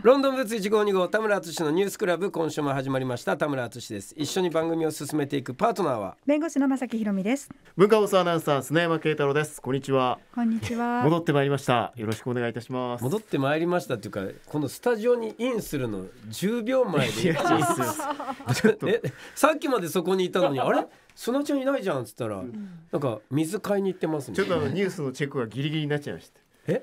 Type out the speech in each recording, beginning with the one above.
ロンドンブーツ1号2号田村敦のニュースクラブ今週も始まりました。田村敦です。一緒に番組を進めていくパートナーは？弁護士の正木ひろみです。文化放送アナウンサー砂山慶太郎です。こんにちは。こんにちは。戻ってまいりました。よろしくお願いいたします。戻ってまいりましたっていうかこのスタジオにインするの10秒前で。いさっきまでそこにいたのに あれ？砂ちゃんいないじゃんっつったら、なんか水買いに行ってますねちょっとあのニュースのチェックがギリギリになっちゃいました。え？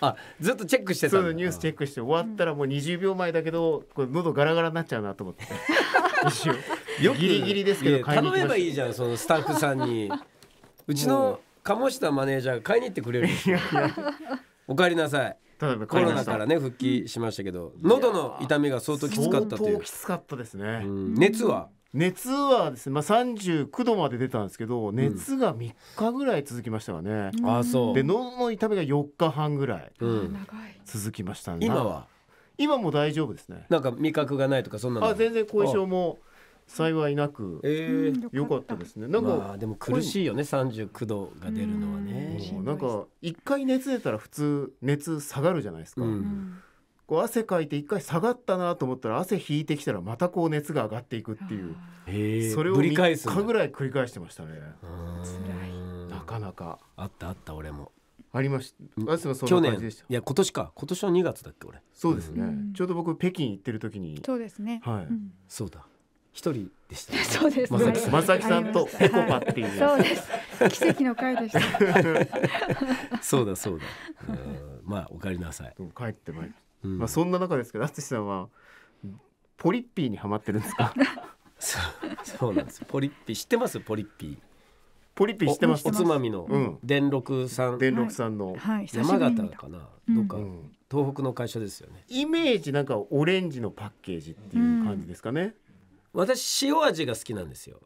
あずっとチェックしてたそニュースチェックして終わったらもう20秒前だけどこれ喉ガラガラになっちゃうなと思って。一瞬。よくギリギリですけど頼めばいいじゃんそのスタッフさんに。うちの鴨下マネージャーが買いに行ってくれるお帰りなさい。コロナからね復帰しましたけど喉の痛みが相当きつかったという。相当きつかったですね、うん。熱は？熱はですね、まあ、39度まで出たんですけど熱が3日ぐらい続きましたかね、あそう。で喉の痛みが4日半ぐらいうん。長い続きましたね。今は？今も大丈夫ですね。なんか味覚がないとかそんなの？あ全然後遺症も幸いなくえー。良かったですね。なんか、まあでも苦しいよね39度が出るのはね。うん。もうなんか一回熱出たら普通熱下がるじゃないですか、うんこう汗かいて一回下がったなと思ったら汗引いてきたらまたこう熱が上がっていくっていう。へえそれをぶり3返すんだ。日ぐらい繰り返してましたね。うんなかなか。あったあった俺も。ありました。去年。いや今年か。今年の2月だっけ俺。そうですね、うん。ちょうど僕北京行ってる時に。そうですね。はい。うん。そうだ。一人でした。ね そうですまさきさんまさきさんとペコパっていう。そうです。奇跡の回でした。そうだそうだ。うん。まあお帰りなさい。帰ってまいりましたうん。まあそんな中ですけど淳さんはポリッピーにハマってるんですか？そうそうなんですよ。ポリッピー知ってます？ポリッピポリッピー知ってます？ーおつまみのうん。電六さん。電六さんの、はい山形かな？うん。どっか。うん。東北の会社ですよね。イメージなんかオレンジのパッケージっていう感じですかね、私塩味が好きなんですよ。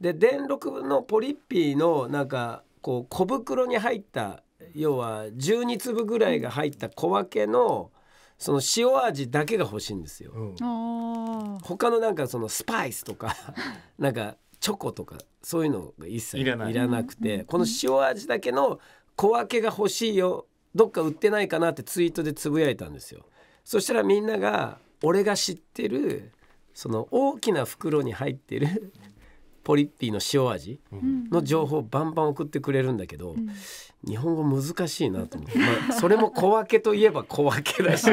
で電六のポリッピーのなんかこう小袋に入った要は12粒ぐらいが入った小分けのその塩味だけが欲しいんですよ。うん。他のなんかそのスパイスとか なんかチョコとかそういうのが一切いいらない。らなくてこの塩味だけの小分けが欲しいよどっか売ってないかなってツイートでつぶやいたんですよ。そしたらみんなが俺が知ってるその大きな袋に入ってるポリッピーの塩味うん。の情報をバンバン送ってくれるんだけどうん。日本語難しいなと思って、まあ、それも小分けといえば小分けだし。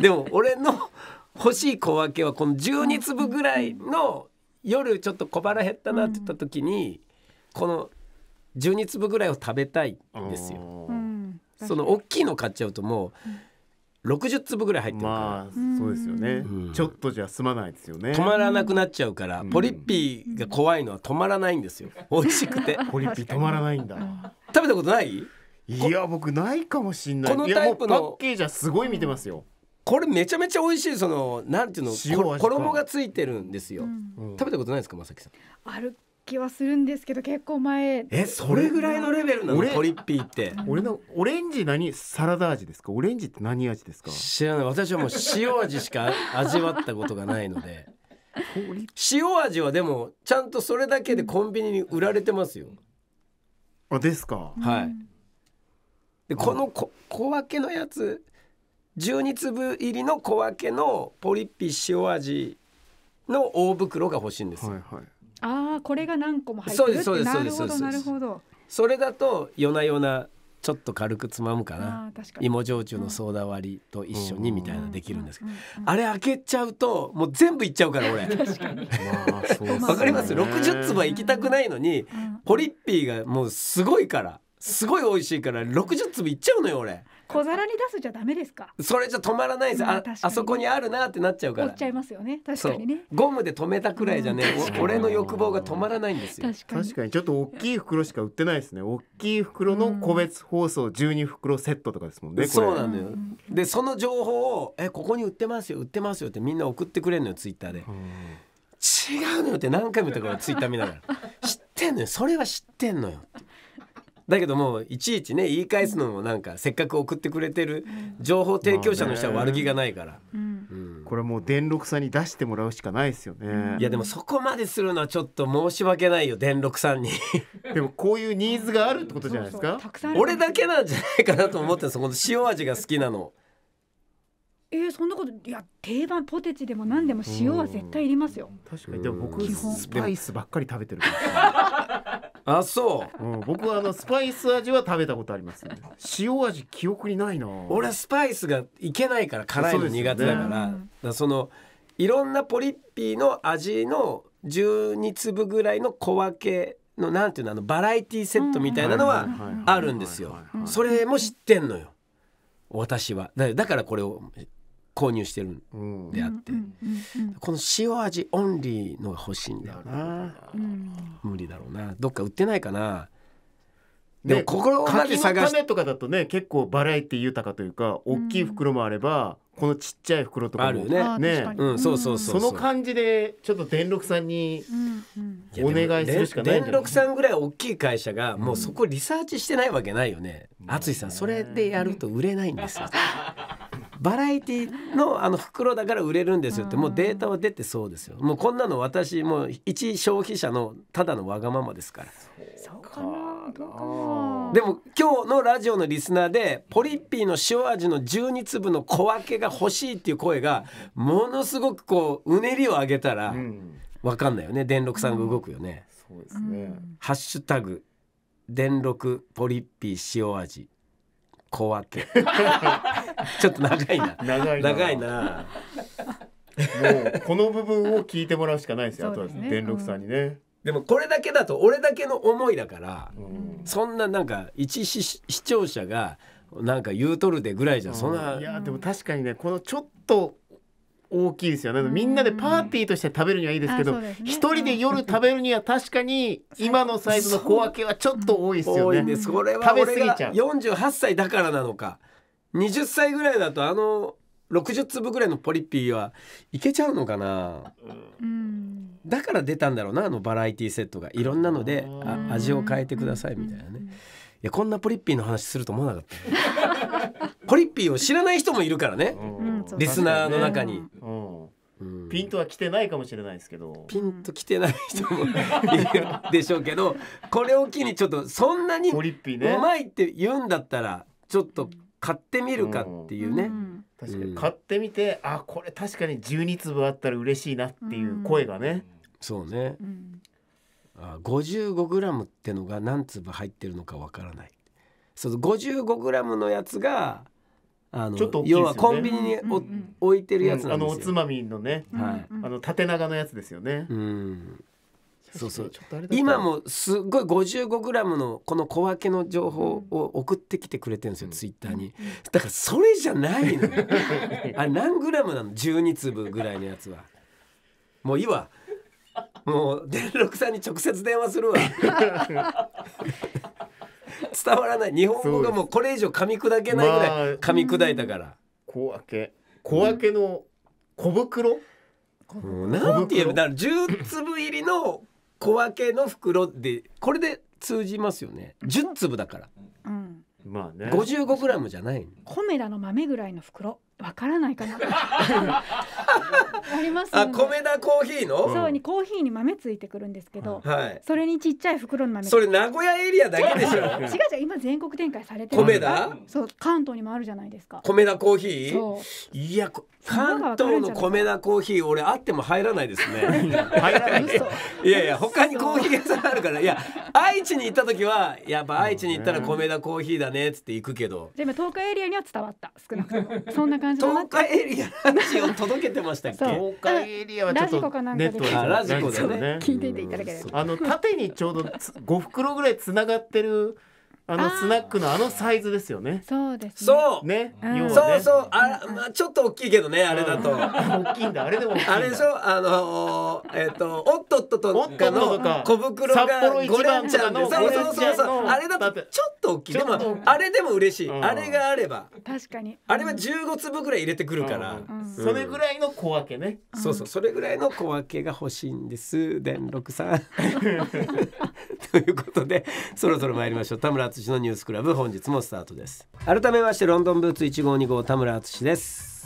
でも俺の欲しい小分けはこの12粒ぐらいの夜ちょっと小腹減ったなって言った時にこの12粒ぐらいを食べたいんですよ。その大きいの買っちゃうともう60粒ぐらい入ってるかまあそうですよね、うん。ちょっとじゃ済まないですよね。ら止まらなくなっちゃうからうん。ポリッピーが怖いのは止まらないんですよ。美味しくて。ポリッピー止まらないんだ。食べたことない？いや僕ないかもしんない。このいやもうタイプのパッケージはすごい見てますよ、これめちゃめちゃ美味しいそのなんていうのこ塩味か。衣がついてるんですよ、うん。うん。食べたことないですかまさきさん？ある気はするんですけど結構前。えそれぐらいのレベルなの？俺ポリッピーって。俺のオレンジ何？サラダ味ですか？オレンジって何味ですか？知らない。私はもう塩味しか味わったことがないので。塩味はでもちゃんとそれだけでコンビニに売られてますよ。あですか？はい。でこのこ小分けのやつ12粒入りの小分けのポリッピー塩味の大袋が欲しいんですよ、はいはいああこれが何個も入ってるってなるほどなるほど。それだと夜な夜なちょっと軽くつまむかな。芋焼酎のソーダ割りと一緒にみたいなできるんですけどうううんあれ開けちゃうともう全部いっちゃうから俺。わかります60粒は行きたくないのにうん。ポリッピーがもうすごいからすごい美味しいから60粒いっちゃうのよ俺小皿に出すじゃダメですか？それじゃ止まらないですあまあそこにあるなってなっちゃうから。折っちゃいますよね。確かにね。ゴムで止めたくらいじゃねう俺の欲望が止まらないんですよ。確かに。確かに。ちょっと大きい袋しか売ってないですね。大きい袋の個別包装12袋セットとかですもんねそうなんだよ。うん。でその情報を「えここに売ってますよ売ってますよ」ってみんな送ってくれるのよツイッターで。うん違うのよって何回も言ったからツイッター見ながら知ってんのよ。それは知ってんのよってだけどもういちいちね言い返すのもなんかせっかく送ってくれてる情報提供者の人は悪気がないから、これもう電力さんに出してもらうしかないですよね。いやでもそこまでするのはちょっと申し訳ないよ電力さんに。でもこういうニーズがあるってことじゃないですか？俺だけなんじゃないかなと思ってんですそこの塩味が好きなの。えーえそんなこといや定番ポテチでも何でも塩は絶対いりますよ。確かに。でも僕スパイスばっかり食べてるか あそら、うん、僕はあのスパイス味は食べたことありますね。塩味記憶にないな。う俺スパイスがいけないから辛いの苦手だから,、ね。だから。そのいろんなポリッピーの味の12粒ぐらいの小分けのなんていうのあのバラエティセットみたいなのはあるんですよそれも知ってんのよ私はだだからこれを購入してるんうん。であって、この塩味オンリーのが欲しいんだよな。無理だろうな。どっか売ってないかな。ねでもここまで探しとかだとね結構バラエティ豊かというか大きい袋もあれば、このちっちゃい袋とかも。あるよね。ね。うんそうそうそうその感じでちょっっと電力さんにお願いするしかないんじゃない？電力さんぐらい大きい会社がもうそこリサーチしてないわけないよね。うん淳さんそれでやると売れないんですよバラエティのあの袋だから売れるんですよってもうデータは出てそうですよ。もうこんなの私もう一消費者のただのわがままですから。そうかなどうかな。でも今日のラジオのリスナーでポリッピーの塩味の12粒の小分けが欲しいっていう声がものすごくこううねりを上げたらうん。わかんないよね。電力さんが動くよね。そうですね、ハッシュタグ電力ポリッピー塩味。小分け ちょっと長いな。長いな。長いな。もうこの部分を聞いてもらうしかないですよあとは電力さんにね、でもこれだけだと俺だけの思いだからうん。そんななんか一視視聴者がなんか言うとるでぐらいじゃそんな。いやでも確かにねこのちょっと大きいですよね。みんなでパーティーとして食べるにはいいですけど一人で夜食べるには確かに今のサイズの小分けはちょっと多いですよ多いんねです。これは食べ俺が過ぎちゃう。48歳だからなのか20歳ぐらいだとあの60粒ぐらいのポリッピーはいけちゃうのかな？うん。だから出たんだろうなあのバラエティセットが。いろんなので味を変えてくださいみたいなね。いやこんなポリッピーの話すると思わなかった。ねポリッピーを知らない人もいるからね、リスナーの中に、ピントは来てないかもしれないですけど。ピンときてない人もいるでしょうけど これを機にちょっとそんなにポうリッピーね。まいって言うんだったらちょっと買ってみるかっていうね、んうん。確かに。買ってみて、あこれ確かに12粒あったら嬉しいなっていう声がね、そうね。うん。あ 55g ってのが何粒入ってるのかわからない。そう 55g のやつがあのね。要はコンビニにお、うんうん。置いてるやつうんなんですよ、あのおつまみのね、はい。うん。あの縦長のやつですよね、うんそうそう。今もすっごい 55g のこの小分けの情報を送ってきてくれてるんですよ、うん。ツイッターに。だからそれじゃないの。よ あれ何グラムなの？12粒ぐらいのやつは。もういいわ。もう電力さんに直接電話するわ。伝わらない。日本語がもうこれ以上噛み砕けないぐらい噛み砕いたから、小分け。小分けの小袋、もうなんて言えばだから10粒入りの小分けの袋でこれで通じますよね。10粒だから。うん。まあね。55g じゃない。のコメダの豆ぐらいの袋わからないかな。ありますよあね米田コーヒーの、そうにコーヒーに豆ついてくるんですけど、はい。それにちっちゃい袋の豆。それ名古屋エリアだけでしょ？違う違う今全国展開されてる。米田？そう関東にもあるじゃないですか。米田コーヒー？そう。いや関東の米田コーヒー俺あっても入らないですね。入らない。嘘。いやいや他にコーヒー屋さんあるから。いや愛知に行った時はやっぱ愛知に行ったら米田コーヒーだねっつって行くけど。でも東海エリアには伝わった少なくとも。そんな感じだな東海エリアラジオ届けてましたっけ？東海エリアはちょっとかなんかでネットはあラジコでね。聞いていていただければあの縦にちょうどつ5袋ぐらいつながってるあのスナックのあのサイズですよね。そうですね。そう、ね、そうそう。あ、まあ、ちょっと大きいけどねあれだと。大きいんだ。あれでもあれでしょ？あのー、えっ、とおっとっととか。のか小袋が札幌一5番連チャンでとかのそうそうそうそう。あれだとちょっと大きい。でもあれでも嬉しい、うん。あれがあれば。確かに。あれは15粒ぐらい入れてくるから、それぐらいの小分けね。そうそう。それぐらいの小分けが欲しいんです電六さん。ということでそろそろ参りましょう。田村淳のニュースクラブ本日もスタートです。改めましてロンドンブーツ1号2号田村淳です。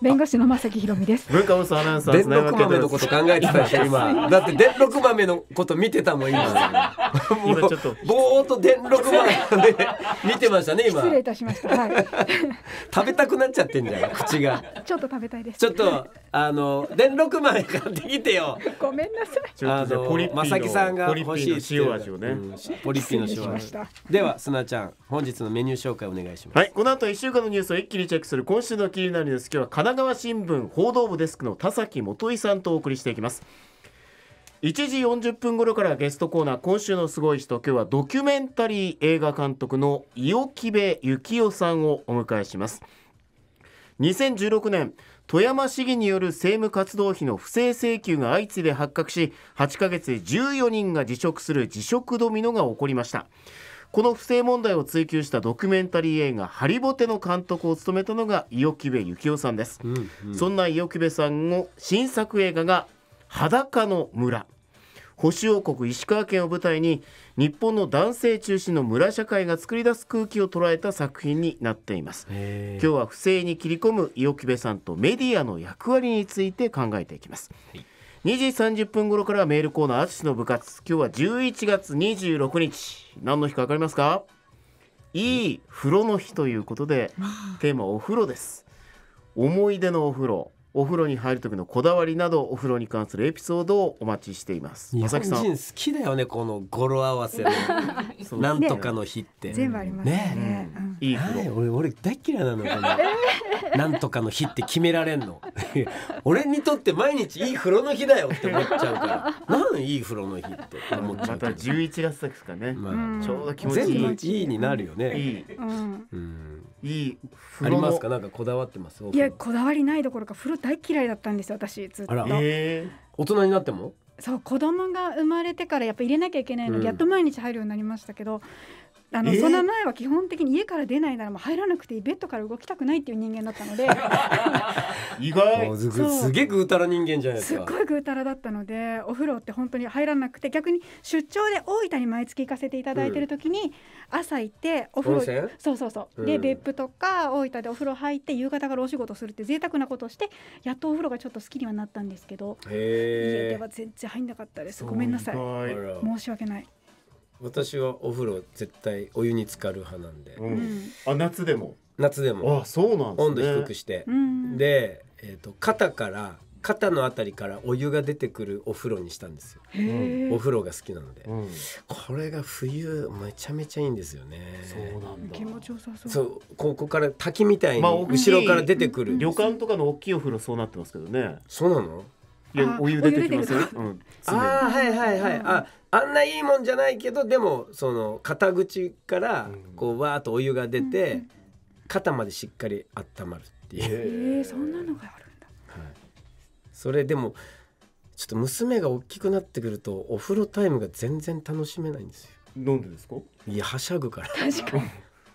弁護士の正木ひろみです。文化放送アナウンサー電砂山六豆のこと考えてたでしょ今。だって電六豆のこと見てたもん今。今ちょっと。ぼーっと電録前で見てましたね今。失礼いたしました。はい。食べたくなっちゃってんじゃん口が。ちょっと食べたいです。ちょっとあの電録前買ってきてよ。ごめんなさい。ちょっとじゃあのまさきさんがポリッ欲しいピーの塩味をね、うんポリッピーの塩味。ではすなちゃん本日のメニュー紹介お願いします。はい。この後1週間のニュースを一気にチェックする今週の気になるニュース。今日は神奈川新聞報道部デスクの田崎元井さんとお送りしていきます。1時40分頃からゲストコーナー今週のすごい人今日はドキュメンタリー映画監督の伊予木部幸男さんをお迎えします。2016年富山市議による政務活動費の不正請求が相次いで発覚し8ヶ月で14人が辞職する辞職ドミノが起こりました。この不正問題を追及したドキュメンタリー映画「ハリボテ」の監督を務めたのが伊予木部幸男さんです、うんうん。そんな伊予木部さんの新作映画が「裸の村」星王国石川県を舞台に日本の男性中心の村社会が作り出す空気を捉えた作品になっています。今日は不正に切り込む伊予木部さんとメディアの役割について考えていきます、2時30分頃からメールコーナー淳の部活。今日は11月26日。何の日か分かりますか？いい風呂の日ということでテーマお風呂です。思い出のお風呂。お風呂に入る時のこだわりなどお風呂に関するエピソードをお待ちしています。日本人好きだよねこの語呂合わせの なんとかの日って。全部ありますね。ね。うん。いい風呂。はい俺俺大っ嫌いなのこの なんとかの日って決められんの。俺にとって毎日いい風呂の日だよって思っちゃうから。なんいい風呂の日って思っちゃまたうけど11月ですかね、まうんあ。ちょうど気持ちい全部いいいになるよね。いい。うん。うんいいあ風呂のりますか？なんかこだわってます？いやこだわりないどころか風呂大嫌いだったんですよ私ずっと。あら。え大人になっても？そう子供が生まれてからやっぱ入れなきゃいけないのうん。にやっと毎日入るようになりましたけど、あのえー？その前は基本的に家から出ないならもう入らなくていいベッドから動きたくないっていう人間だったので。ー、意外。すげえぐうたら人間じゃないですか。すっごいぐうたらだったのでお風呂って本当に入らなくて逆に出張で大分に毎月行かせていただいてる時に、朝行ってお風呂そうそうそう、うん。で別府とか大分でお風呂入って夕方からお仕事するって贅沢なことをしてやっとお風呂がちょっと好きにはなったんですけど家へえでは全然入んなかったです。ごめんなさい。申し訳ない、私はお風呂絶対お湯に浸かる派なんで。う、うん。んあ夏でも？夏でも。あそうなんですね。温度低くして。うん、で、えー、と肩から肩のあたりからお湯が出てくるお風呂にしたんですよ。お風呂が好きなので。うん、これが冬めちゃめちゃいいんですよね。そうなんだ。気持ちよさそう。そうここから滝みたいに後ろから出てくる、旅館とかの大きいお風呂そうなってますけどね。そうなの？いやあお湯出てきます？ようん。ああはいはいはい。ああんないいもんじゃないけどでもその肩口からうん。こうわーっとお湯が出て、うん肩までしっかり温まるっていう、へえそんなのがあるんだ。はい、それでもちょっと娘が大きくなってくるとお風呂タイムが全然楽しめないんですよ。なんでですか？いやはしゃぐから。確かに。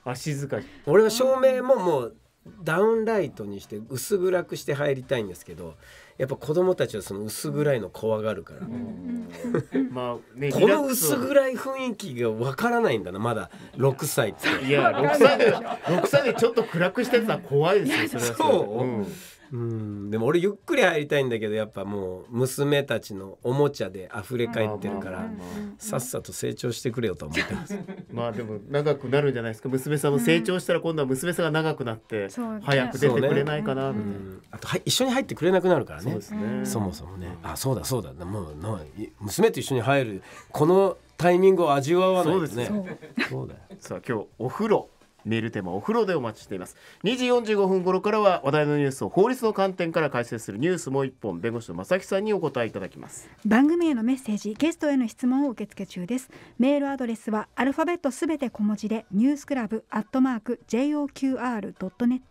足使い俺は照明ももうダウンライトにして薄暗くして入りたいんですけどやっぱ子供たちはその薄暗いの怖がるから、まあねこの薄暗い雰囲気がわからないんだなまだ。6歳って。いや六歳で六歳でちょっと暗くしたやつは怖いですよそれはそう。うんうん。でも俺ゆっくり入りたいんだけどやっぱもう娘たちのおもちゃで溢れ返ってるからさっさと成長してくれよと思ってます まあでも長くなるんじゃないですか。娘さんも成長したら今度は娘さんが長くなって早く出てくれないかなみたいな。うん。あとはい一緒に入ってくれなくなるからね。ねそもそもね。あそうだそうだ。もうな娘と一緒に入るこのタイミングを味わわないとね。そう。そうだよ。さあ今日お風呂メールテーマお風呂でお待ちしています。2時45分頃からは話題のニュースを法律の観点から解説するニュースもう一本弁護士の正木さんにお答えいただきます。番組へのメッセージゲストへの質問を受け付け中です。メールアドレスはアルファベットすべて小文字でニュースクラブアットマーク JOQR.net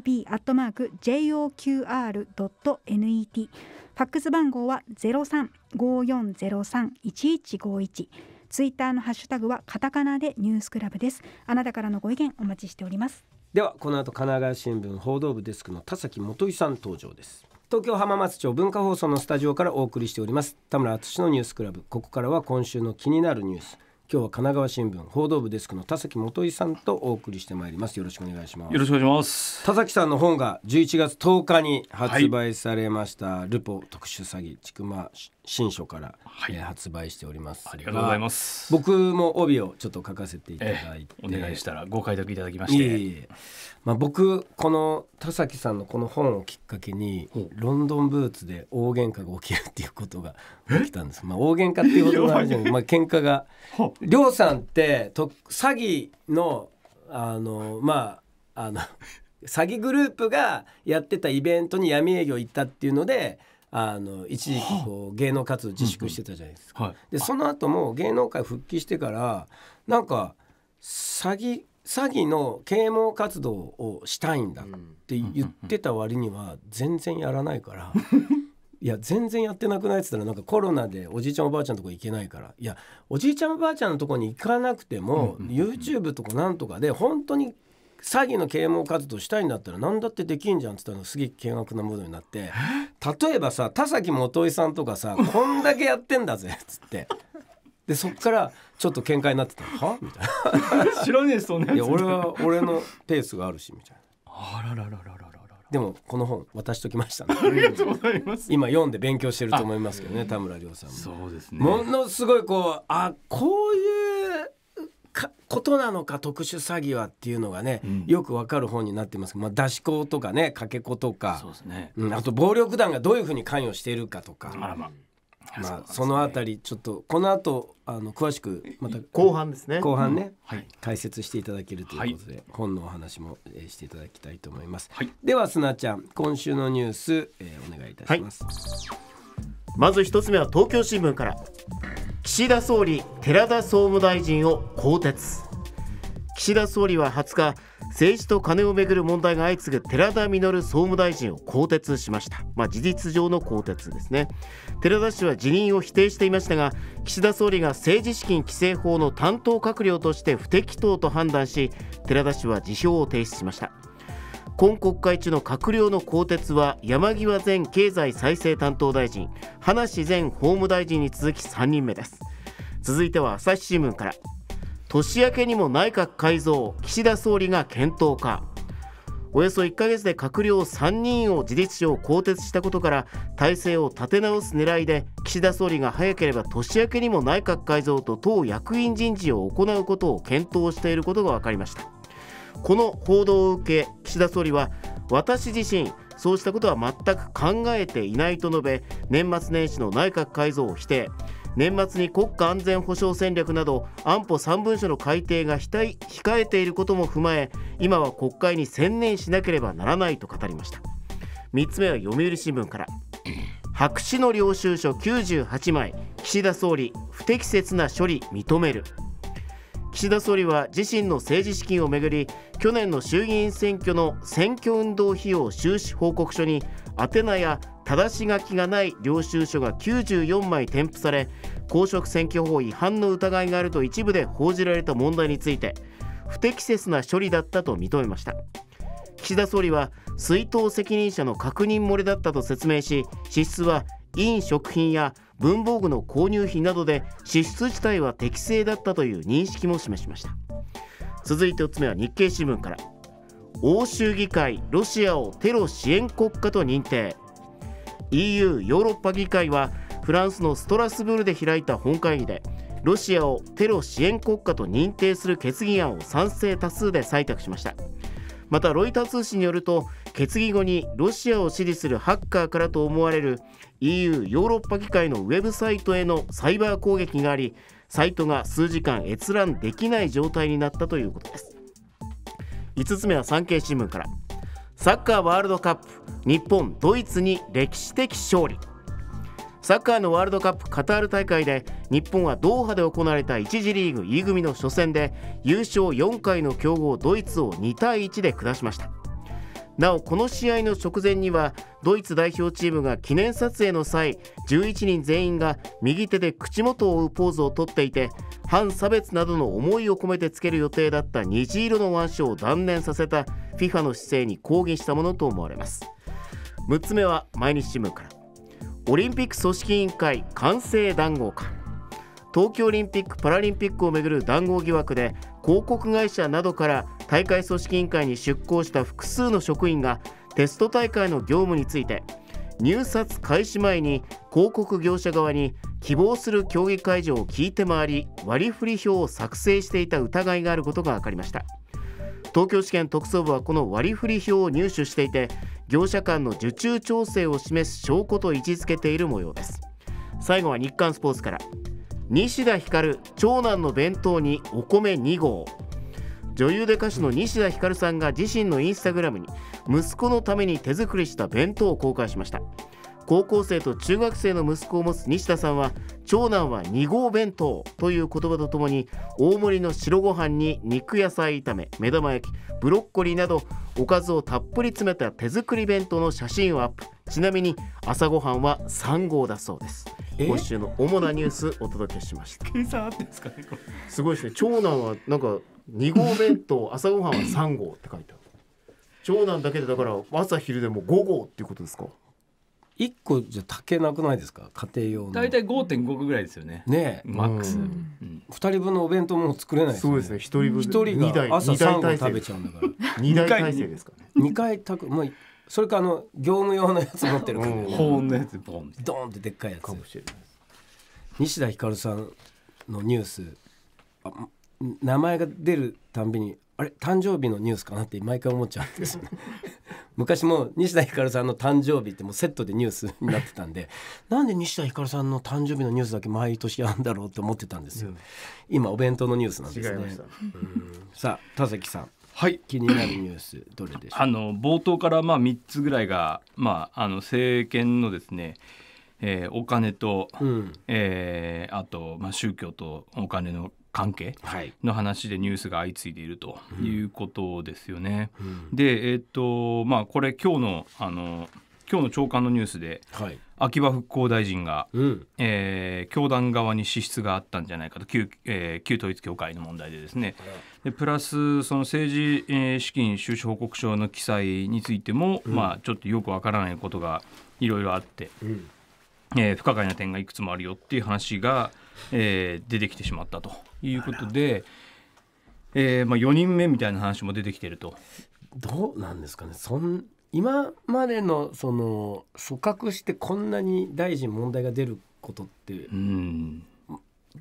newsclub アットマーク JOQR.net ファックス番号は0354031151ツイッターのハッシュタグはカタカナでニュースクラブです。あなたからのご意見お待ちしております。ではこの後神奈川新聞報道部デスクの田崎元井さん登場です。東京浜松町文化放送のスタジオからお送りしております。田村敦のニュースクラブ。ここからは今週の気になるニュース。今日は神奈川新聞報道部デスクの田崎元井さんとお送りしてまいります。よろしくお願いします。よろしくお願いします。田崎さんの本が11月10日に発売されました、ルポ特殊詐欺ちくま新書から、はい。えー発売しております。ありがとうございます。僕も帯をちょっと書かせていただいて、お願いしたらご解読いただきまいえして。いえまあ、僕この田崎さんのこの本をきっかけにロンドンブーツで大喧嘩が起きるっていうことが起きたんです。まあ大喧嘩っていうこともあるじゃない。まあ喧嘩がはりょうさんってと詐欺のあのまああの詐欺グループがやってたイベントに闇営業行ったっていうのであの一時期こう芸能活動自粛してたじゃないですか。はいでその後も芸能界復帰してからなんか詐欺詐欺の啓蒙活動をしたいんだって言ってた割には全然やらないから。いや全然やってなくないっつったらなんかコロナでおじいちゃんおばあちゃんのとこ行けないからいやおじいちゃんおばあちゃんのとこに行かなくても、YouTube とかなんとかで本当に詐欺の啓蒙活動したいんだったら何だってできんじゃんっつったらすげえ険悪なムードになって例えばさ田崎元井さんとかさ こんだけやってんだぜっつって。でそっからちょっと喧嘩になってたらは？みたいな。知らねえそんないや俺は俺のペースがあるしみたいな。あらららららららでもこの本渡しときましたね。ありがとうございます。今読んで勉強してると思いますけどね田村亮さんも。そうですね。ものすごいこうあこういうかことなのか特殊詐欺はっていうのがね、うん。よくわかる本になってますまあ、出し子とかねかけ子とかそうですね。うん、あと暴力団がどういうふうに関与しているかとか、あらま。まあ、そのあたりちょっとこの後あの詳しくまた後半ですね。後半ね、はい。解説していただけるということで、本のお話も、えーしていただきたいと思います、はい。ではすなちゃん今週のニュース、えーお願いいたします、まず一つ目は東京新聞から。岸田総理寺田総務大臣を更迭。岸田総理は20日政治と金をめぐる問題が相次ぐ寺田稔総務大臣を更迭しました、まあ、事実上の更迭ですね。寺田氏は辞任を否定していましたが岸田総理が政治資金規正法の担当閣僚として不適当と判断し寺田氏は辞表を提出しました。今国会中の閣僚の更迭は山際前経済再生担当大臣葉梨前法務大臣に続き3人目です。続いては朝日新聞から。年明けにも内閣改造岸田総理が検討か。およそ1ヶ月で閣僚3人を事実上更迭したことから体制を立て直す狙いで岸田総理が早ければ年明けにも内閣改造と党役員人事を行うことを検討していることが分かりました。この報道を受け岸田総理は私自身そうしたことは全く考えていないと述べ年末年始の内閣改造を否定年末に国家安全保障戦略など安保3文書の改定が控えていることも踏まえ今は国会に専念しなければならないと語りました。3つ目は読売新聞から。白紙の領収書98枚岸田総理不適切な処理認める。岸田総理は自身の政治資金をめぐり去年の衆議院選挙の選挙運動費用収支報告書に宛名や正し書きがない領収書が94枚添付され公職選挙法違反の疑いがあると一部で報じられた問題について不適切な処理だったと認めました。岸田総理は出納責任者の確認漏れだったと説明し支出は飲食品や文房具の購入費などで支出自体は適正だったという認識も示しました。続いて4つ目は日経新聞から。欧州議会ロシアをテロ支援国家と認定。EU ヨーロッパ議会はフランスのストラスブールで開いた本会議でロシアをテロ支援国家と認定する決議案を賛成多数で採択しました。またロイター通信によると決議後にロシアを支持するハッカーからと思われる EU ヨーロッパ議会のウェブサイトへのサイバー攻撃がありサイトが数時間閲覧できない状態になったということです。5つ目は産経新聞から。サッカーワールドカップ日本ドイツに歴史的勝利。サッカーのワールドカップカタール大会で日本はドーハで行われた1次リーグ E 組の初戦で優勝4回の強豪ドイツを2対1で下しました。なおこの試合の直前にはドイツ代表チームが記念撮影の際11人全員が右手で口元を覆うポーズをとっていて反差別などの思いを込めてつける予定だった虹色の腕章を断念させた FIFA の姿勢に抗議したものと思われます。6つ目は毎日新聞から。オリンピック組織委員会完成談合か東京オリンピック・パラリンピックをめぐる談合疑惑で広告会社などから大会組織委員会に出向した複数の職員がテスト大会の業務について入札開始前に広告業者側に希望する競技会場を聞いて回り割り振り表を作成していた疑いがあることが分かりました。東京地検特捜部はこの割り振り表を入手していて業者間の受注調整を示す証拠と位置づけている模様です。最後は日刊スポーツから。西田ひかる長男の弁当にお米2合。女優で歌手の西田ひかるさんが自身のインスタグラムに息子のために手作りした弁当を公開しました。高校生と中学生の息子を持つ西田さんは長男は2合弁当という言葉とともに大盛りの白ご飯に肉野菜炒め目玉焼きブロッコリーなどおかずをたっぷり詰めた手作り弁当の写真をアップ。ちなみに朝ごはんは3合だそうです。え？今週の主なニュースお届けしました。計算あってんですかねこれ。すごいですね。長男はなんか2合弁当朝ごはんは3合って書いてある。長男だけでだから朝昼でも5合っていうことですか？一個じゃ炊けなくないですか？家庭用の。大体5.5個ぐらいですよね。ねえ。マックス、ううん。人分のお弁当も作れないですそうですね。一人分一人二台が朝二台3個体食べ制ちゃうんだから。二台体制ですかね。二回炊く。まあそれかあの業務用のやつ持ってるからうん。保温のやつボンって。ドーンってでっかいやつかもしれない。西田ひかるさんのニュース。あん名前が出るたんびにあれ誕生日のニュースかなって毎回思っちゃうんですよね。昔も西田ひかるさんの誕生日ってもうセットでニュースになってたんで。なんで西田ひかるさんの誕生日のニュースだけ毎年やるんだろうって思ってたんですよ、今お弁当のニュースなんですね。違いました。さあ田崎さんはい。気になるニュース どれでしょう？あの冒頭からまあ3つぐらいが、まあ、あの政権のですね、えーお金と、うん。えーあと、まあ、宗教とお金の関係はい、の話でニュースが相次いでいるということですよね。うん。でえっとまあこれ今日のあの今日の長官のニュースではい秋葉復興大臣が、うん。えー教団側に支出があったんじゃないかと旧,、えー旧統一教会の問題でですね。でプラスその政治、えー資金収支報告書の記載についても、まあ、ちょっとよくわからないことがいろいろあって、うん。えー不可解な点がいくつもあるよっていう話が、えー出てきてしまったということで、えーまあ、4人目みたいな話も出てきてると。どうなんですかね。そん今までのその組閣してこんなに大臣問題が出ることってうん。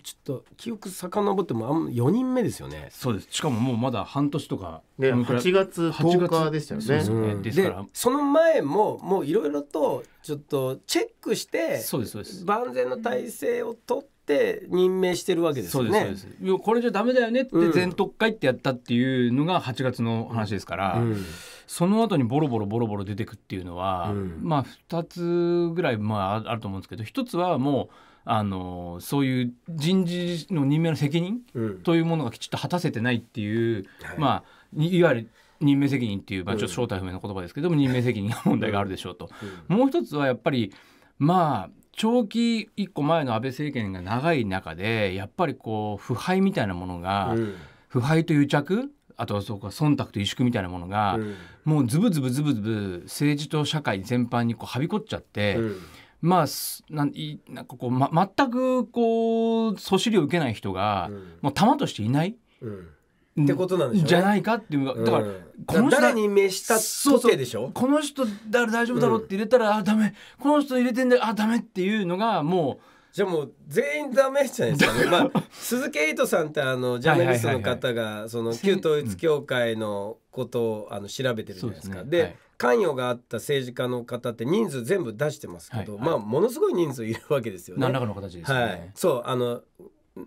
ちょっと記憶遡ってもあん4人目ですよね。そうです。しかももうまだ半年とかねこのくらい8月10日でしたよね。そうですね。うん。ですから。でその前ももういろいろとちょっとチェックしてそうですそうです。万全の体制を取って任命してるわけですよね。そうですそうです。これじゃダメだよねってうん。全特会ってやったっていうのが8月の話ですから、うん。その後にボロボロボロボロ出てくっていうのは、うん。まあ2つぐらいまああると思うんですけど一つはもうあのそういう人事の任命の責任うん。というものがきちっと果たせてないっていう、はい。まあいいわゆる任命責任っていう、まあ、うん。ちょっと正体不明の言葉ですけども、任命責任が問題があるでしょうと。うん。もう一つはやっぱりまあ長期一個前の安倍政権が長い中でやっぱりこう腐敗みたいなものが、うん。腐敗と癒着あとはそうか忖度と萎縮みたいなものが、うん。もうズブズブズブズブ政治と社会全般にこうはびこっちゃって、うん。まあすなんいなんかこう、ま、全くこうそしりを受けない人が、うん。もう玉としていない。うんってことなんでしょうねじゃないかっていうだから、うんこの人誰に召したとてでしょ？この人だ大丈夫だろうって入れたら、あダメこの人入れてんだよあダメっていうのがもじゃあもう全員ダメじゃないですかね。まあ鈴木エイトさんってあのジャーナリストの方がその旧統一教会のことをあの調べてるじゃないですか。で関与があった政治家の方って人数全部出してますけど、はいまあものすごい人数いるわけですよね。う何らかの形ですよね。はい。そうあの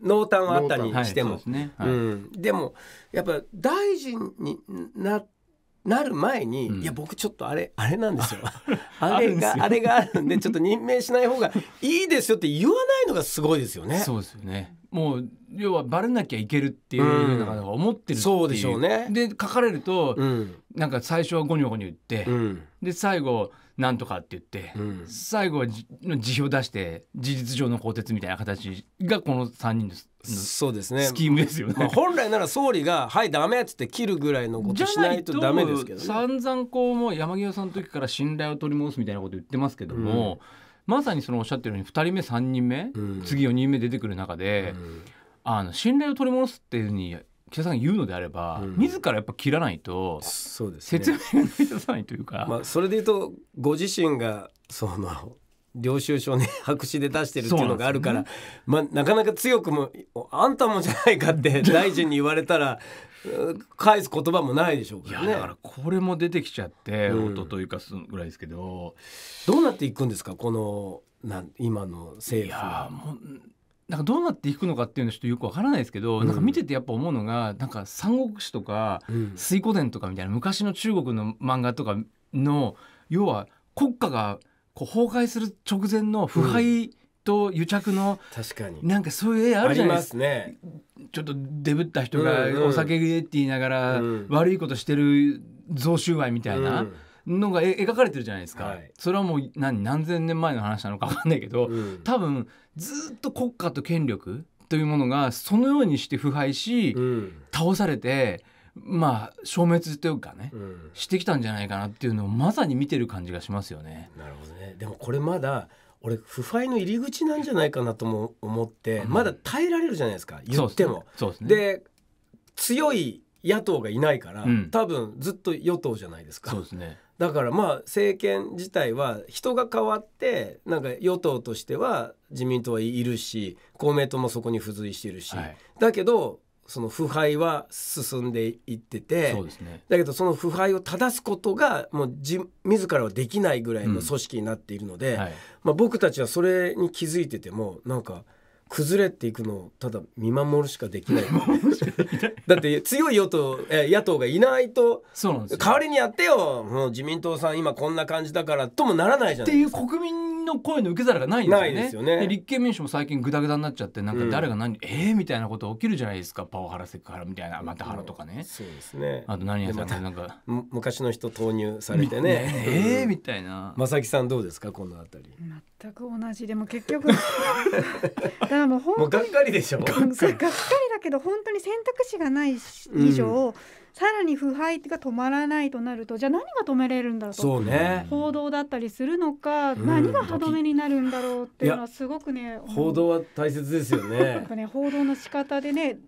濃淡はあったにはいしても。ね。はい。うん、でもやっぱ大臣にななる前に、うん。いや僕ちょっとあれあれな んですよ。あれがあれがあるんでちょっと任命しない方がいいですよって言わないのがすごいですよね。そうですよね。もう要はバレなきゃいけるっていうような方が思ってるっていう。そうでしょうねで書かれると、うんなんか最初はゴニョゴニョ言って、うんで最後なんとかって言って、うん最後はじ辞表出して事実上の更迭みたいな形がこの3人のそうですねスキームですよね。まあ、本来なら総理が「はいダメ」っつって切るぐらいのことしないとダメですけどね。散々こうもう山際さんの時から信頼を取り戻すみたいなこと言ってますけども、まさにそのおっしゃってるように2人目3人目、うん。次4人目出てくる中で、うん。あの信頼を取り戻すっていうふうに岸田さんが言うのであれば、うん。自らやっぱ切らないとそうですね。説明が成り立たないというか、まあ、それで言うとご自身がその領収書ね白紙で出してるっていうのがあるから、まあ、なかなか強くも「あんたもじゃないか」って 大臣に言われたらう返す言葉もないでしょうからね。いやだからこれも出てきちゃって、うん。一昨日かすぐらいですけど。どうなっていくんですか？このなん今のい政府やは。もうなんかどうなっていくのかっていうのはちょっとよくわからないですけど、うん。なんか見ててやっぱ思うのがなんか三国志とかうん。水滸伝とかみたいな昔の中国の漫画とかの要は国家がこう崩壊する直前の腐敗と癒着の、確かに。なんかそういう絵あるじゃないですか。すね。ちょっとデブった人がお酒でって言いながらうん。悪いことしてる贈収賄みたいなのがえ描かれてるじゃないですか、はい。それはもう何何千年前の話なのか分かんないけど、うん。多分ずっと国家と権力というものがそのようにして腐敗し、うん。倒されてまあ消滅というかね、うん。してきたんじゃないかなっていうのをまさに見てる感じがしますよね。なるほどね。でもこれまだ俺腐敗の入り口なんじゃないかなとも思って、うんまだ耐えられるじゃないですか言っても。ですね。で強い野党がいないから、うん多分ずっと与党じゃないですかそうですね。だからまあ政権自体は人が変わってなんか与党としては自民党はいるし公明党もそこに付随してるし、はいだけどその腐敗は進んでいっててね。だけどその腐敗を正すことがもう自自らはできないぐらいの組織になっているので、はい。まあ、僕たちはそれに気づいててもなんか崩れていくのをただ見守るしかできないだって強い与党え野党がいないと。代わりにやってよもう自民党さん今こんな感じだからともならないじゃっていうないですか。国民の声の受け皿がないんですよね。すよね。立憲民主も最近グダグダになっちゃってなんかうん。誰が何、えーみたいなこと起きるじゃないですか。パワハラセクハラみたいなまたハラとかね。そうですね。あと何やさんでまがなんか。む昔の人投入されてね。えーみたいな。正木さんどうですか？このあたり。全く同じでも結局。だからもう本当にもうがっかりでしょ。がっかりだけど本当に選択肢がない以上、さらに腐敗が止まらないとなるとじゃあ何が止めれるんだろうと。そうね。報道だったりするのか、うん。何が歯止めになるんだろうっていうのはすごくね報道は大切ですよなんねかね報道の仕方でねか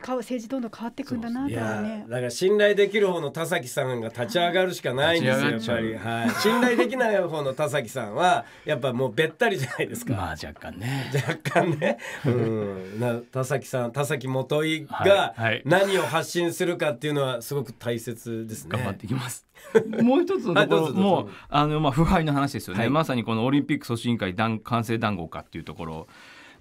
政治どんどん変わっていくんだなとね。だから信頼できる方の田崎さんが立ち上がるしかないんですよやっぱり、はい、信頼できない方の田崎さんはやっぱもうべったりじゃないですか、まあ若干ね。若干ね、うん、な田崎さん田崎元井はいがはい。何を発信するかっていうのはすごく大切ですね。頑張っていきます。もう一つのところもあのまあ腐敗の話ですよね、はい。まさにこのオリンピック組織委員会団完成談合かっていうところ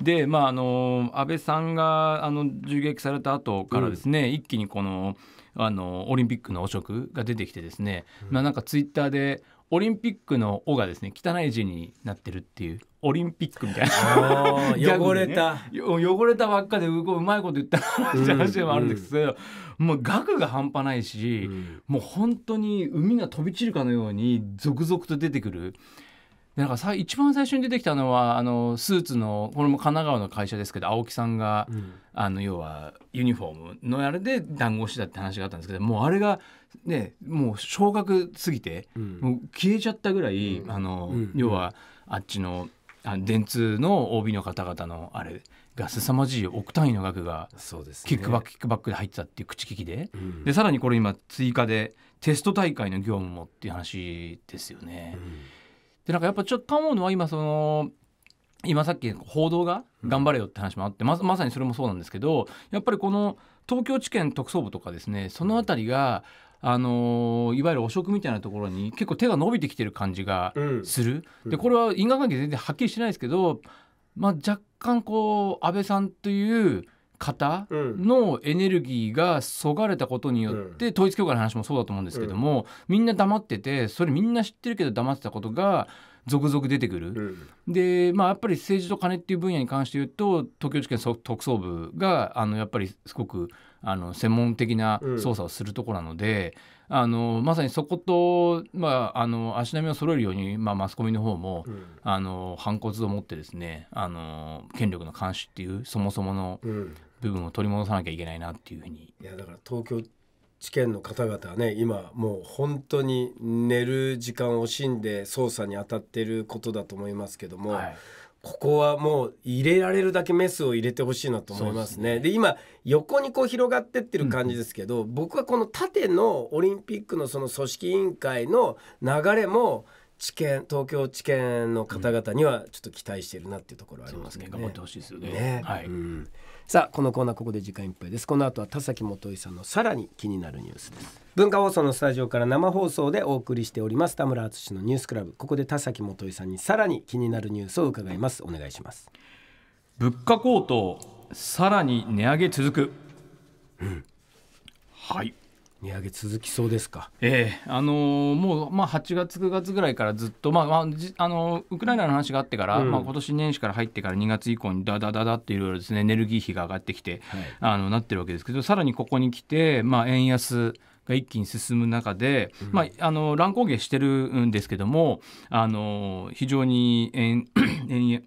でまああの安倍さんがあの銃撃された後からですね、一気にこのあのオリンピックの汚職が出てきてですね、まあなんかツイッターでオリンピックの「お」がですね汚い字になってるっていうオリンピックみたいな。ね。汚れた、よ汚れたばっかでううまいこと言ったなって話でもあるんですけど、もう額が半端ないし、うん。もう本当に海が飛び散るかのように続々と出てくる。でなんかさ一番最初に出てきたのはあのスーツのこれも神奈川の会社ですけど青木さんが、うん。あの要はユニフォームのあれで談合してたって話があったんですけどもうあれがねもう少額すぎて、うん。もう消えちゃったぐらい、あのうん。要はあっちのあ電通の OB の方々のあれが凄まじい億単位の額がキックバックキックバックで入ってたっていう口利きで。うん、でさらにこれ今追加でテスト大会の業務もっていう話ですよね。でなんかやっぱちょっと思うのは今その今さっき報道が頑張れよって話もあってままさにそれもそうなんですけどやっぱりこの東京地検特捜部とかですねその辺りがあのーいわゆる汚職みたいなところに結構手が伸びてきてる感じがうん。する。うん。でこれは因果関係全然はっきりしてないですけど、まあ、若干こう安倍さんという方うん。のエネルギーがそがれたことによって、統一教会の話もそうだと思うんですけども、みんな黙っててそれみんな知ってるけど黙ってたことが続々出てくる。うん。でまあやっぱり政治と金っていう分野に関して言うと東京地検特捜部があのやっぱりすごくあの専門的な捜査をするところなので、あのまさにそこと、まあ、あの足並みを揃えるように、まあ、マスコミの方も、うん。あの反骨を持ってですねあの権力の監視っていうそもそものうん部分を取り戻さなきゃいけないなっていうふうにいやだから東京地検の方々はね今もう本当に寝る時間を惜しんで捜査に当たってることだと思いますけども、はいここはもう入れられるだけメスを入れてほしいなと思いますね。で今横にこう広がってってる感じですけど、僕はこの縦のオリンピックのその組織委員会の流れも知見東京地検の方々にはちょっと期待しているなっていうところはありますけどね。頑張ってほしいですよね。ねはい。うんさあこのコーナーここで時間いっぱいです。この後は田崎元井さんのさらに気になるニュースです。文化放送のスタジオから生放送でお送りしております。田村敦のニュースクラブ。ここで田崎元井さんにさらに気になるニュースを伺います。お願いします。物価高騰さらに値上げ続く。はい。値上げ続きそうですか？ええあのーもう、まあ、8月9月ぐらいからずっと、まあまあじあのーウクライナの話があってから、うん。まあ、今年年始から入ってから2月以降にダダダダっていろいろですねエネルギー費が上がってきて、はい。あのなってるわけですけどさらにここに来て、まあ、円安が一気に進む中で、まあ、あの乱高下してるんですけどもあの非常に円 円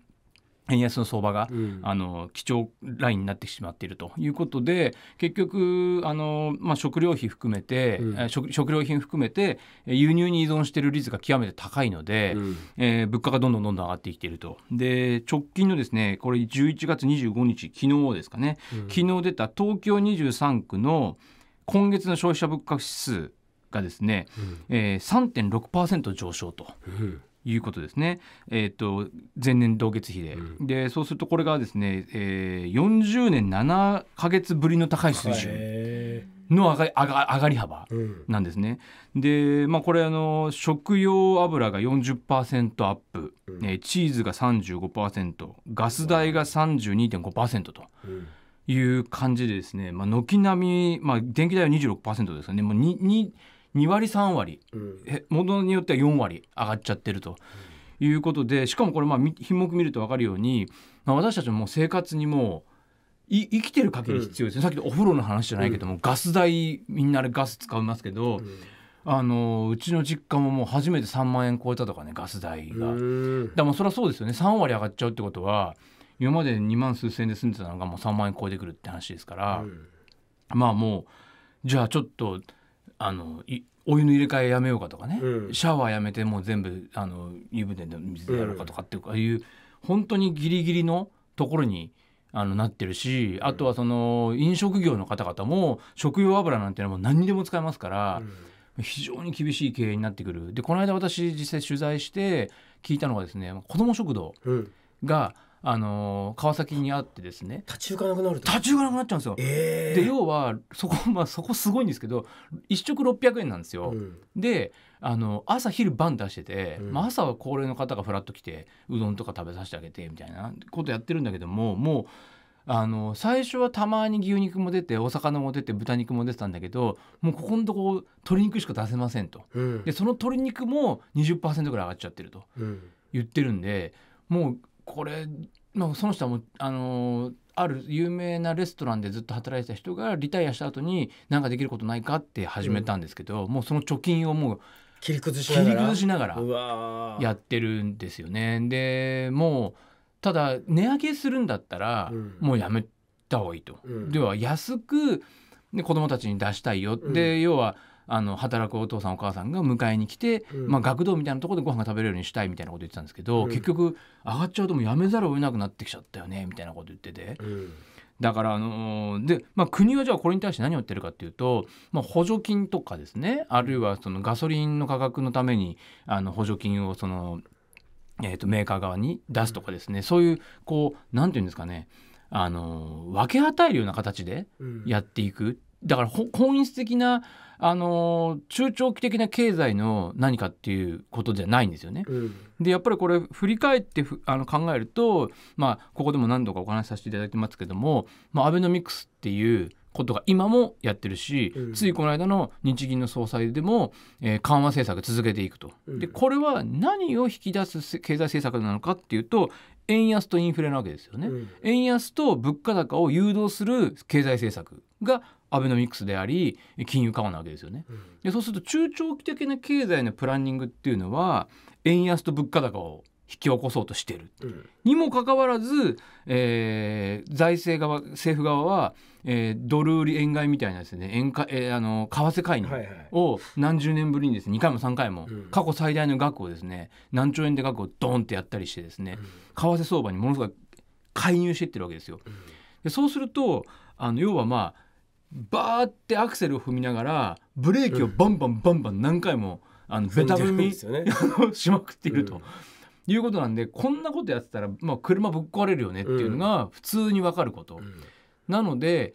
円安の相場が、うん。あの基調ラインになってしまっているということで結局あの、まあ、食料費含めて、うん。えー食食料品含めてえー輸入に依存している率が極めて高いので、うん。えー物価がどんどんどんどん上がってきていると。で直近のですねこれ11月25日昨日ですかね、昨日出た東京23区の今月の消費者物価指数がですね、えー、3.6%上昇と。うんいうことですね、えー、と前年同月比で、うでそうするとこれがですね、えー、40年7か月ぶりの高い水準への上がり上が上がり幅なんですね。で、まあ、これあの食用油が40%アップ、うん。えーチーズが35%ガス代が32.5%とうん。いう感じでですね、まあ、軒並み、まあ、電気代は26%ですよね。もう 2, 2, 2割3割うん。えものによっては4割上がっちゃってるということでしかもこれまあみ品目見ると分かるように、まあ、私たちも生活にもうい生きてる限り必要ですね、さっきのお風呂の話じゃないけども、ガス代みんなでガス使いますけど、あのうちの実家ももう初めて3万円超えたとかねガス代が。だもうそれはそうですよね。3割上がっちゃうってことは今まで2万数千円で住んでたのがもう3万円超えてくるって話ですから。まあもうじゃあちょっとあのいお湯の入れ替えやめようかとかね、うん。シャワーやめてもう全部あの湯船で水でやろうかとかっていう,、本当にギリギリのところにあのなってるしあとはその飲食業の方々も食用油なんていうのはもう何にでも使えますから、非常に厳しい経営になってくる。でこの間私実際取材して聞いたのがですね子ども食堂うん。が、あの川崎にあってですね。立ち行かなくなると。立ち行かなくなっちゃうんですよ。えで要はそこまあそこすごいんですけど1食600円なんですよ。うん。であの朝昼晩出してて、うん。まあ、朝は高齢の方がフラッと来てうどんとか食べさせてあげてみたいなことやってるんだけどももうあの最初はたまに牛肉も出てお魚も出て豚肉も出てたんだけどもうここのとこ鶏肉しか出せませんと。うん。でその鶏肉も20%ぐらい上がっちゃってるとうん。言ってるんでもうこれ、まあ、その人はもうあのーある有名なレストランでずっと働いてた人がリタイアした後に何かできることないかって始めたんですけど、もうその貯金をもう切り崩しながら。やってるんですよね。でもうただ値上げするんだったら、うん。もうやめた方がいいと。うん。では安くで子供たちに出したいよ、うん。で要はあの働くお父さんお母さんが迎えに来て、うん。まあ、学童みたいなところでご飯が食べれるようにしたいみたいなこと言ってたんですけど、うん。結局上がっちゃうともうやめざるを得なくなってきちゃったよねみたいなこと言ってて。うん。だからあのーで、まあ、国はじゃあこれに対して何を言ってるかっていうと、まあ、補助金とかですねあるいはそのガソリンの価格のためにあの補助金をその、えー、とメーカー側に出すとかですね、そういうこうなんていうんですかねあのー分け与えるような形でうん。やっていくだからほ本質的なあのー中長期的な経済の何かっていうことじゃないんですよね。うんでやっぱりこれ振り返ってふあの考えると、まあ、ここでも何度かお話しさせていただいてますけども、まあ、アベノミクスっていうことが今もやってるし、うんついこの間の日銀の総裁でも、えー緩和政策続けていくと。うんでこれは何を引き出すせ経済政策なのかっていうと円安とインフレなわけですよね。うん円安と物価高を誘導する経済政策がアベノミクスであり金融緩和なわけですよね。うん。でそうすると中長期的な経済のプランニングっていうのは円安と物価高を引き起こそうとしている。うん。にもかかわらず、えー財政側政府側は、えードル売り円買いみたいなですね円か、えーあの為替介入を何十年ぶりにですね2回も3回もうん。過去最大の額をですね何兆円で額をドーンってやったりしてですね為替相場にものすごい介入していってるわけですよ。でそうするとあの要はまあバーってアクセルを踏みながらブレーキをバンバンバンバン何回もあのベタ踏み。しまくっていると。うんいうことなんでこんなことやってたら、まあ、車ぶっ壊れるよねっていうのが普通に分かること、なので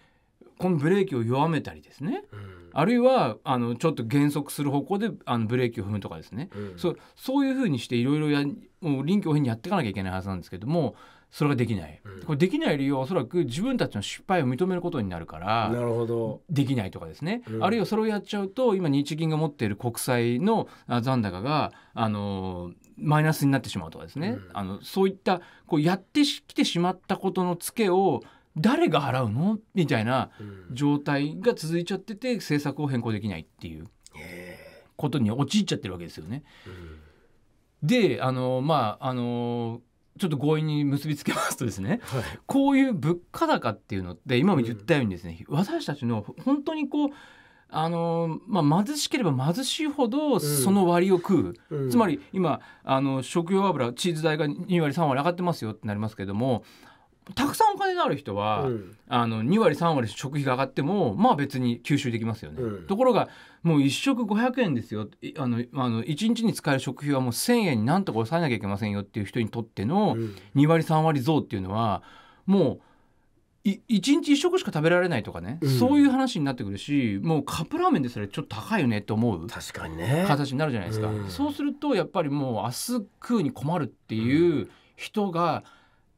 このブレーキを弱めたりですね。あるいはあのちょっと減速する方向であのブレーキを踏むとかですね、そうそういうふうにしていろいろ臨機応変にやっていかなきゃいけないはずなんですけどもそれができない、うん。これできない理由はおそらく自分たちの失敗を認めることになるからなるほど。できないとかですね、うん。あるいはそれをやっちゃうと今日銀が持っている国債のあ残高が、あのーマイナスになってしまうとかですね、うん。あのそういったこうやってきてしまったことのツケを誰が払うの？みたいな状態が続いちゃってて政策を変更できないっていうへことに陥っちゃってるわけですよね。ーであのまああのちょっと強引に結びつけますとですねはい。こういう物価高っていうのって今も言ったようにですね、私たちの本当にこうあのまあ、貧しければ貧しいほどその割を食う、うん。つまり今あの食用油チーズ代が2割3割上がってますよってなりますけれどもたくさんお金のある人は、うん。あの2割3割食費が上がってもまあ別に吸収できますよね、うん。ところがもう1食500円ですよ。いあのあの1日に使える食費はもう1,000円になんとか抑えなきゃいけませんよっていう人にとってのうん。2割3割増っていうのはもうい1日1食しか食べられないとかね、うん。そういう話になってくるしもうカップラーメンでそれちょっと高いよねって思う確かにね。形になるじゃないですか、うん。そうするとやっぱりもう明日食うに困るっていう人が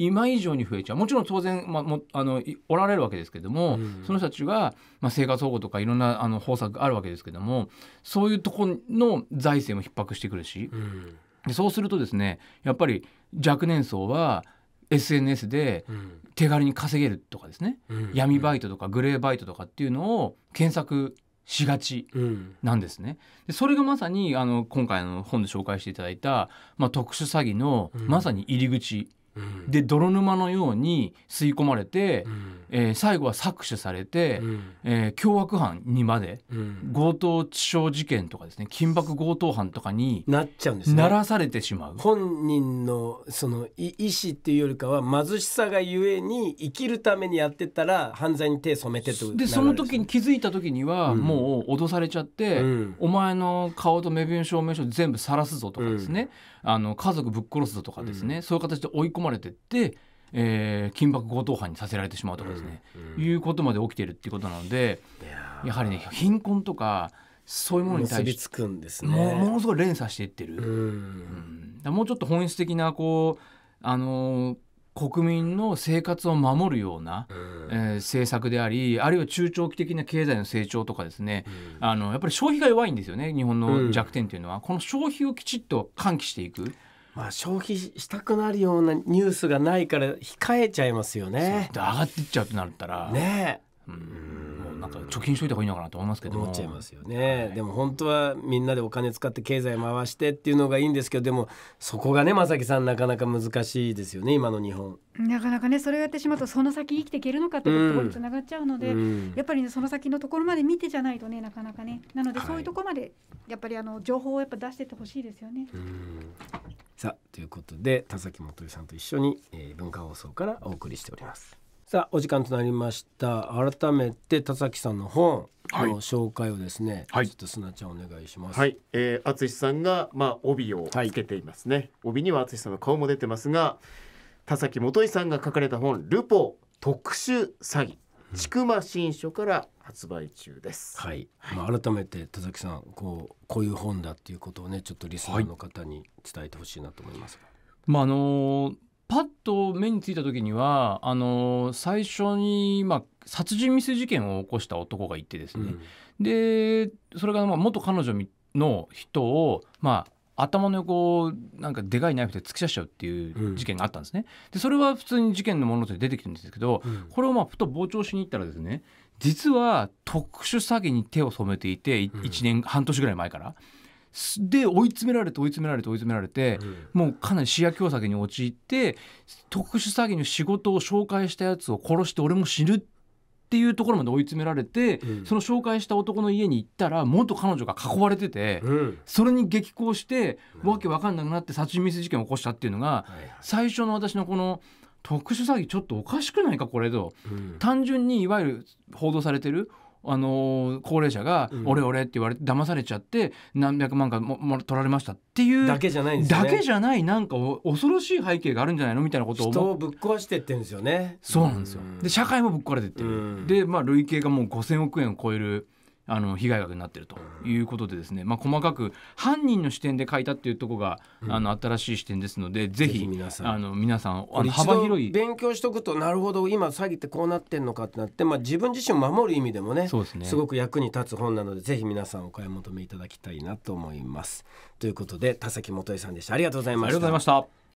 今以上に増えちゃう。もちろん当然、まあ、もあのいおられるわけですけども、うん。その人たちが、まあ、生活保護とかいろんなあの方策があるわけですけどもそういうとこの財政も逼迫してくるしうん。でそうするとですねやっぱり若年層は SNS でうん。手軽に稼げるとかですねうん。闇バイトとかグレーバイトとかっていうのを検索しがちうん。なんですね。でそれがまさにあの今回の本で紹介していただいた、まあ、特殊詐欺のうん。まさに入り口うん。で泥沼のように吸い込まれて、うん。えー最後は搾取されて、うん。えー凶悪犯にまでうん。強盗致傷事件とかですね緊縛強盗犯とかになっちゃうんですね。ならされてしまう。本人のそのい意思っていうよりかは貧しさがゆえに生きるためにやってたら犯罪に手染めてってでその時に気づいた時にはうん。もう脅されちゃって、うん。お前の顔と身分証明書全部晒すぞとかですね、あの家族ぶっ殺すぞとかですね、そういう形で追い込まれてって、えー緊縛強盗犯にさせられてしまうとかですね、うん。いうことまで起きてるっていうことなのでいややはりね貧困とかそういうものに結対してびつくんですもうもね。のすごい連鎖していってる。ううん。もうちょっと本質的なこうあのー国民の生活を守るような、うん。えー政策でありあるいは中長期的な経済の成長とかですね、うん。あのやっぱり消費が弱いんですよね日本うん。の弱点っていうのは、この消費をきちっと喚起していく、まあ消費したくなるようなニュースがないから控えちゃいますよね。で上がっていっちゃうとなったら、ね。うんなんか貯金しといた方がいいのかなと思いますけども思っちゃいますよね、でも本当はみんなでお金使って経済回してっていうのがいいんですけどでもそこがね正木さんなかなか難しいですよね今の日本。なかなかねそれをやってしまうとその先生きていけるのかっていうところにつながっちゃうので、うんやっぱりねその先のところまで見てじゃないとねなかなかねなのではいそういうところまでやっぱりあの情報をやっぱ出してってほしいですよね。うんさあということで田崎元井さんと一緒に、えー文化放送からお送りしております。さあお時間となりました。改めて田崎さんの本の紹介をですね、はい。ちょっとすなちゃんお願いします。はい、えー、淳さんがまあ帯をつけていますね、帯には淳さんの顔も出てますが田崎元井さんが書かれた本ルポ特殊詐欺千曲新書から発売中です、はい、まあ、改めて田崎さんこうこういう本だっていうことをねちょっとリスナーの方に伝えてほしいなと思いますが、まああのパッと目についた時にはあの最初に、まあ、殺人未遂事件を起こした男がいてですね、でそれがまあ元彼女の人をまあ頭の横をなんかでかいナイフで突き刺しちゃうっていう事件があったんですね。でそれは普通に事件のものとして出てきてるんですけど、うん。これをまあふと傍聴しに行ったらですね実は特殊詐欺に手を染めていていうん。1年半年ぐらい前から。すで追い詰められて追い詰められて追い詰められて、もうかなり視野狭窄に陥って特殊詐欺の仕事を紹介したやつを殺して俺も死ぬっていうところまで追い詰められて、うん。その紹介した男の家に行ったら元彼女が囲われてて、うん。それに激高してうん。わけわかんなくなって殺人未遂事件を起こしたっていうのがはい。最初の私のこの特殊詐欺ちょっとおかしくないかこれと。うん。単純にいわゆる報道されてるあのー高齢者が「俺俺」って言われて騙されちゃって何百万かもも取られましたっていうだけじゃないんですよね。だけじゃないなんかお恐ろしい背景があるんじゃないのみたいなことを人をぶっ壊してってんですよね。そうなんですよ。で社会もぶっ壊れてってでまあ累計がもう5,000億円を超えるあの被害額になってるということでですね、まあ、細かく犯人の視点で書いたっていうところが、あの新しい視点ですのでぜひぜひ皆さんあの皆さんあの幅広い勉強しとくとなるほど今詐欺ってこうなってんのかってなって、まあ、自分自身を守る意味でもねそうですねごく役に立つ本なのでぜひ皆さんお買い求めいただきたいなと思います。ということで田崎元恵さんでしたありがとうございました。ありがとうございました。